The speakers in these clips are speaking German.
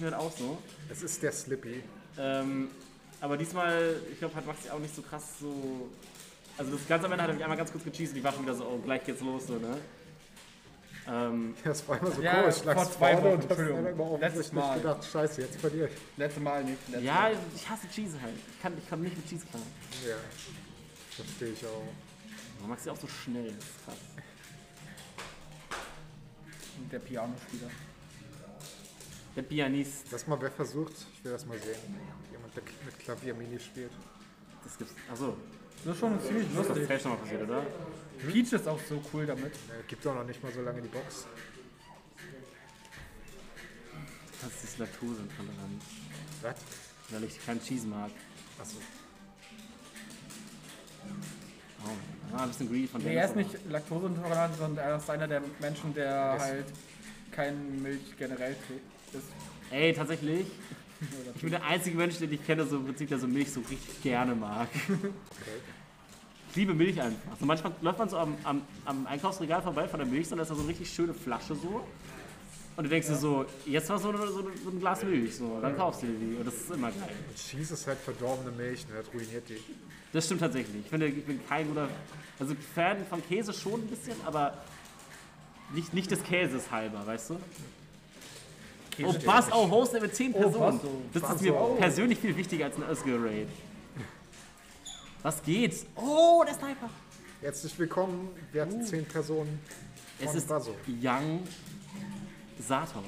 mir halt auch so. Es ist der Slippy. Ähm, aber diesmal, ich glaube, hat Maxi auch nicht so krass so. Also das ganze am Ende hat er mich einmal ganz kurz gecheased und ich war schon wieder so, oh, gleich geht's los, so, ne? Ähm, Das war immer so Ja, komisch. vor zwei Wochen, und Entschuldigung. immer Letztes Mal. gedacht, scheiße, jetzt verliere ich. Letzte Mal nicht. Letzte ja, Mal. ich hasse Cheese halt. Ich kann, ich kann nicht mit Cheese klar. Ja, verstehe ich auch. Aber Maxi auch so schnell, das ist krass. Und der Pianospieler. Der Pianist, Lass mal, wer versucht, ich will das mal sehen. Jemand, der mit Klavier Mini spielt. das gibt's. Achso, Das ist schon ziemlich das ist lustig. vielleicht schon mal passiert, oder? Peach ist auch so cool damit. Äh, gibt auch noch nicht mal so lange die Box. Das ist Laktoseintolerant, Was? weil ich keinen Cheese mag. Achso. Oh, ah, ein bisschen greedy von Nee, Dennis, er ist aber- nicht laktoseintolerant, sondern er ist einer der Menschen, der Yes. halt kein Milch generell trinkt. Ey, tatsächlich. Ich bin der einzige Mensch, den ich kenne, so im Prinzip, der so Milch so richtig gerne mag. Ich liebe Milch einfach. Also manchmal läuft man so am, am, am Einkaufsregal vorbei von der Milch, und da ist da so eine richtig schöne Flasche so. Und du denkst dir so, jetzt war so, eine, so, eine, so ein Glas Milch, so, dann kaufst du dir die. Und das ist immer geil. Und Cheese ist halt verdorbene Milch, ne? das ruiniert die. Das stimmt tatsächlich. Ich finde, ich bin kein guter. Also Fan von Käse schon ein bisschen, aber nicht, nicht des Käses halber, weißt du? Oh, Bass auch Host mit 10 Personen. Das ist mir persönlich viel wichtiger als ein Özgür Raid. Was geht's? Oh, der Sniper. Herzlich willkommen, wir hatten zehn Personen Es von ist Basso. Young Satov.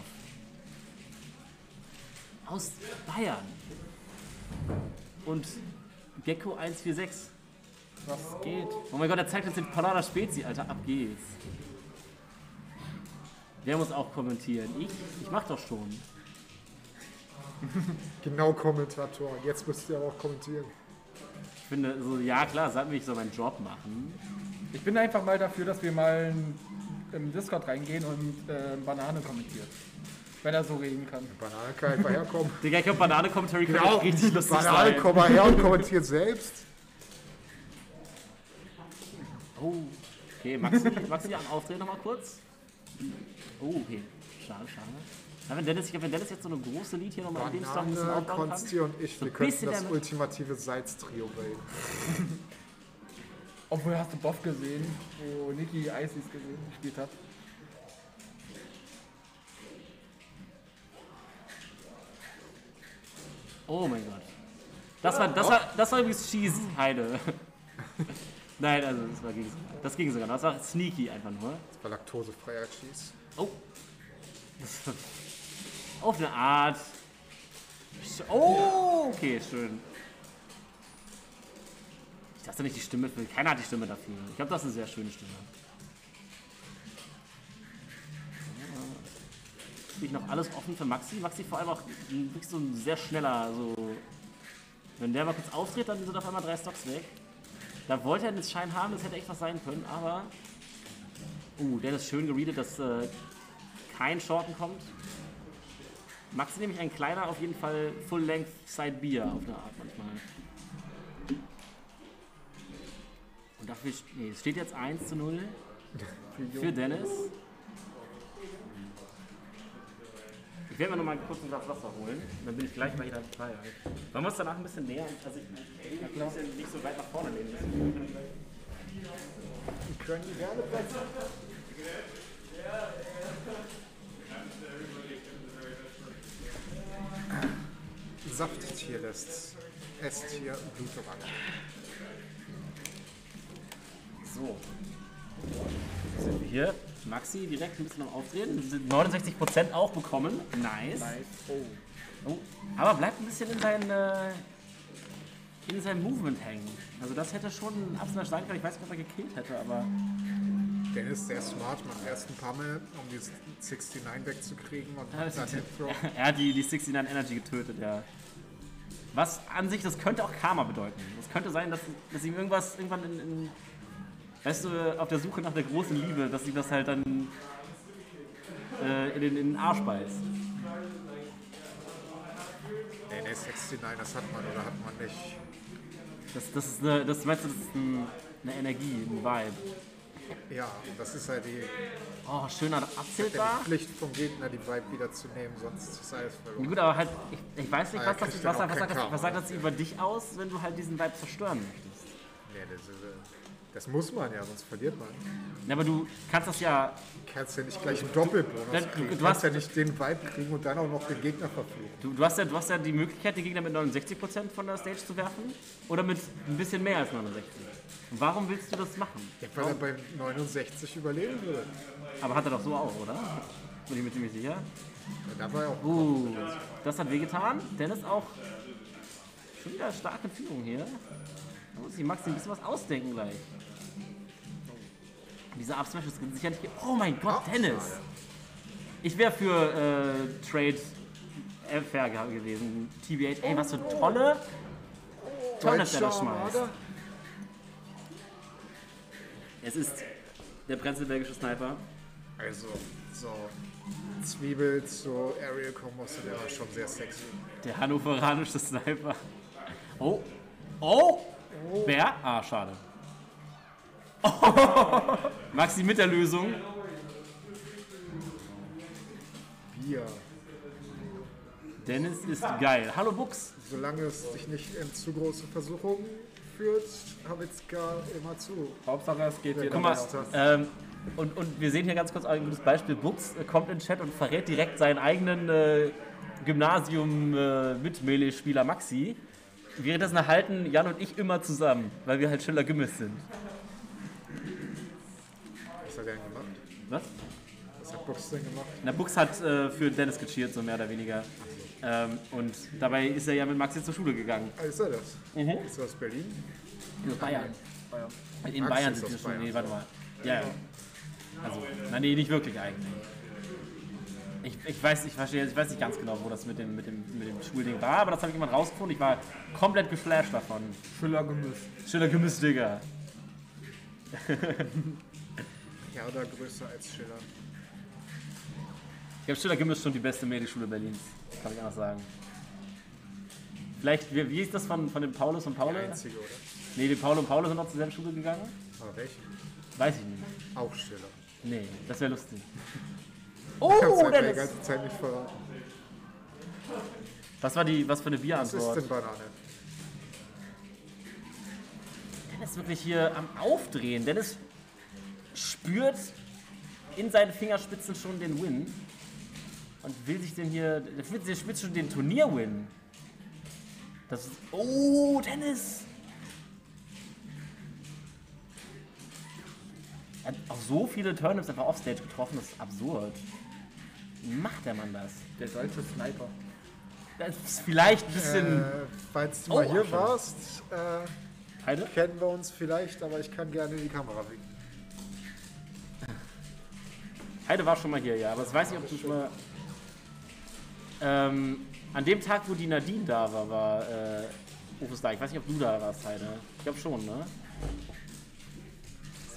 Aus Bayern. Und Gecko 146. Was geht? Oh mein Gott, er zeigt uns den Palada Spezi, Alter. Ab geht's. Wer muss auch kommentieren? Ich? Ich mach doch schon. Genau Kommentator. Jetzt müsst ihr aber auch kommentieren. Ich finde, so, ja klar, sag mir, ich soll meinen Job machen. Ich bin einfach mal dafür, dass wir mal in- im Discord reingehen und äh, Banane kommentiert. Wenn er so reden kann. Banane kann einfach herkommen. Digga, ich glaube, Banane-Commentary könnte Genau. auch richtig lustig Banane, sein. komm mal her und kommentiert selbst. Oh, okay, Maxi, Maxi an Aufdrehen nochmal kurz. Oh, okay. Schade, schade. Ja, wenn, Dennis, ich wenn Dennis jetzt so eine große Lied hier nochmal in dem Song ein bisschen aufbauen. Konsti und ich, wir könnten das ultimative Salz-Trio bilden. Obwohl hast du Boff gesehen, wo Niki Isis gesehen, gespielt hat. Oh mein Gott. Das war, das war, das war übrigens Cheese, Heide. Nein, also das war ging sogar. Das ging sogar. noch. Das war sneaky einfach nur. Das war laktosefreier Cheese. Oh. Auf eine Art. Oh, okay, schön. Ich dachte nicht die Stimme für. Keiner hat die Stimme dafür. Ich glaube, das ist eine sehr schöne Stimme. Spiele ich noch alles offen für Maxi. Maxi vor allem auch wirklich so ein sehr schneller, so. Wenn der mal kurz auftritt, dann sind auf einmal drei Stocks weg. Da wollte er den Schein haben, das hätte echt was sein können, aber. Uh, der ist schön geredet, dass äh, kein Shorten kommt. Maxi nämlich ein kleiner, auf jeden Fall Full-Length Side Beer auf eine Art manchmal. Und dafür nee, es steht jetzt 1 zu 0 für Dennis. Ich werde mir noch mal kurz ein Glas Wasser holen, dann bin ich gleich mal wieder frei. Wollen wir uns danach ein bisschen näher, also ich, ein bisschen nicht so weit nach vorne lehnen. Können die gerne Plätze? Safttier lässt. Esstier Blutorange. So. Jetzt sind wir hier. Maxi direkt ein bisschen am sind 69% auch bekommen. Nice. Oh. Aber bleibt ein bisschen in seinen, äh, in seinem Movement hängen. Also das hätte schon ein Absmash sein können. Ich weiß nicht, ob er gekillt hätte, aber Dennis ist sehr smart beim ersten Pummel, um die 69 wegzukriegen und das dann Hip Throw. er hat die, die 69 Energy getötet, ja. Was an sich, das könnte auch Karma bedeuten. Das könnte sein, dass, dass ihm irgendwas irgendwann in, in, weißt du, auf der Suche nach der großen Liebe, dass ihm das halt dann äh, in, den, in den Arsch beißt. Nee, nee, 69, das hat man oder hat man nicht. Das, das ist eine, das meinst du, das ist ein, eine Energie, ein Vibe. Ja, das ist halt die, Oh, schöner die Abzählbar. Pflicht vom Gegner, die Vibe wieder zu nehmen, sonst ist alles verloren. gut, aber halt, ich, ich weiß nicht, Ah, was, das, was, was, was sagt das über dich aus, wenn du halt diesen Vibe zerstören möchtest? Nee, das, ist, äh, das muss man ja, sonst verliert man. Ja, aber du kannst das ja, Du kannst ja nicht gleich einen Doppelbonus du- kriegen. du Du kannst hast- ja nicht den Vibe kriegen und dann auch noch den Gegner verfluchen. du, du, hast ja, du hast ja die Möglichkeit, den Gegner mit 69% von der Stage zu werfen oder mit ein bisschen mehr als 69. Und warum willst du das machen? Ja, weil er bei 69 überleben würde. Aber hat er doch so auch, oder? Bin ich mir ziemlich sicher. Ja, da auch. Uh, das hat wehgetan. Dennis auch schon wieder stark in Führung hier. Da muss sich Maxi ein bisschen was ausdenken gleich. Dieser Up-Smash ist sicher nicht. ge- Oh mein Gott, Ah, Dennis! Ich wäre für äh, Trade fair ge- gewesen. TBH, ey, was für tolle Turnips der da schmeißt. Es ist der prenzlbergische Sniper. Also, so Zwiebel zu Aerial Combos sind immer schon sehr sexy. Der hannoveranische Sniper. Oh. Oh. Wer? Ah, schade. Maxi mit der Lösung. Bier. Dennis ist geil. Hallo Bux. Solange es dich nicht in zu große Versuchungen führt, Habitzka immer zu. Hauptsache, es geht dir Guck mal, ähm, und, und wir sehen hier ganz kurz ein gutes Beispiel. Bux äh, kommt in den Chat und verrät direkt seinen eigenen äh, Gymnasium äh, Maxi. Währenddessen erhalten Jan und ich immer zusammen, weil wir halt Schiller Gümmis sind. Was hat er denn gemacht? Was? Was hat Box denn gemacht? Na, Bux hat äh, für Dennis gecheert, so mehr oder weniger. Ähm, und dabei ist er ja mit Maxi zur Schule gegangen. Ah, ist er das? Mhm. Ist er aus Berlin? In Bayern. In Maxi Bayern wir aus schon. Bayern. Nee, warte mal. Ja, ja. Also, nein, nee, nicht wirklich eigentlich. Ich, ich, weiß, ich, verstehe, ich weiß nicht ganz genau, wo das mit dem, mit dem, mit dem Schulding war, aber das habe ich irgendwann rausgefunden. Ich war komplett geflasht davon. Schüller Gemüse. Schiller Gemüse, Digga. Ja, oder größer als Schiller. Ich glaube, Schiller Gemüse ist schon die beste Medienschule Berlins. Kann ich anders sagen. Vielleicht, wie, wie ist das von, von dem Paulus und Der Paul? einzige, oder? Nee, die Paul und Paul sind auch zur selben Schule gegangen? Aber welchen? Weiß ich nicht. Auch Schiller. Nee, das wäre lustig. Oh, du halt die Dennis! ganze Zeit nicht verraten. Was war die, was für eine Was ist Bierantwort? denn Banane? Dennis ist wirklich hier am Aufdrehen. Dennis spürt in seinen Fingerspitzen schon den Win. Und will sich den hier. Der spürt, der spürt schon den Turnier-Win. Das ist. Oh, Dennis! Er hat auch so viele Turnips einfach offstage getroffen, das ist absurd. Wie macht der Mann das? Der deutsche Sniper. Das ist vielleicht ein bisschen. Äh, falls du Oh, mal hier Asche. warst, äh, Heide? kennen wir uns vielleicht, aber ich kann gerne in die Kamera winken. Heide war schon mal hier, ja, aber das weiß ich, ob du schon mal. Ähm, an dem Tag, wo die Nadine da war, war äh, Rufus da. Ich weiß nicht, ob du da warst, Heide. Ich glaube schon, ne?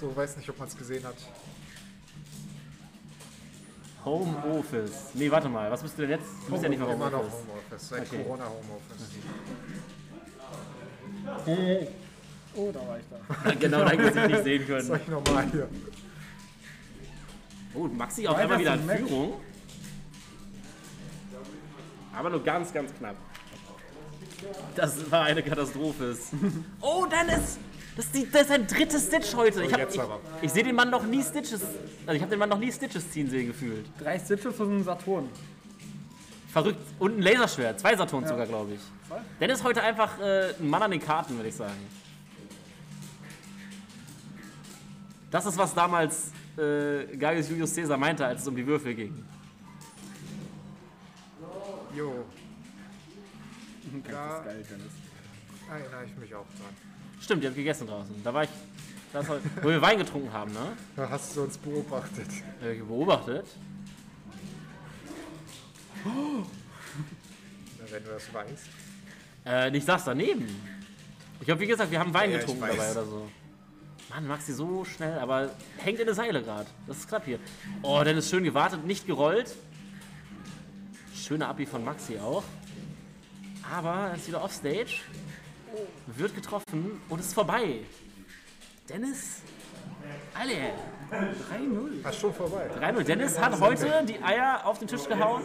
So, weiß nicht, ob man es gesehen hat. Homeoffice. Nee, warte mal, was bist du denn jetzt? Du bist ja nicht mehr Immer noch Homeoffice. Homeoffice, seit Okay. Corona Homeoffice. Oh, da war ich da. genau, dein Gesicht nicht sehen Soll können. ich nochmal hier? Oh, Maxi auf einmal wieder in. Führung. Aber nur ganz, ganz knapp. Das war eine Katastrophe. Oh, Dennis! Das ist, die, das ist ein drittes Stitch heute. Ich, hab- ich, ich sehe den Mann noch nie Stitches. Also ich habe den Mann noch nie Stitches ziehen sehen gefühlt. Drei Stitches und ein Saturn. Verrückt. Und ein Laserschwert. Zwei Saturns sogar, glaube ich. Zwei? Dennis heute einfach äh, ein Mann an den Karten, würde ich sagen. Das ist, was damals äh, Gaius Julius Caesar meinte, als es um die Würfel ging. Jo, Das Ja. ist geil, Dennis. erinnere ich mich auch dran. Stimmt, ihr habt gegessen draußen. Da war ich. Das war, wo wir Wein getrunken haben, ne? Da hast du uns beobachtet. Äh, beobachtet. Na, wenn du das weißt. Äh, ich saß daneben. Ich habe, wie gesagt, wir haben Wein Ja, getrunken dabei oder so. Mann, Maxi so schnell, aber hängt in der Seile gerade. Das ist knapp hier. Oh, Dennis schön gewartet, nicht gerollt. Schöner Abi von Maxi auch. Aber er ist wieder offstage. Wird getroffen und ist vorbei. Dennis Alle. 3-0. Ach, schon vorbei. 3-0. Dennis hat heute die Eier auf den Tisch gehauen.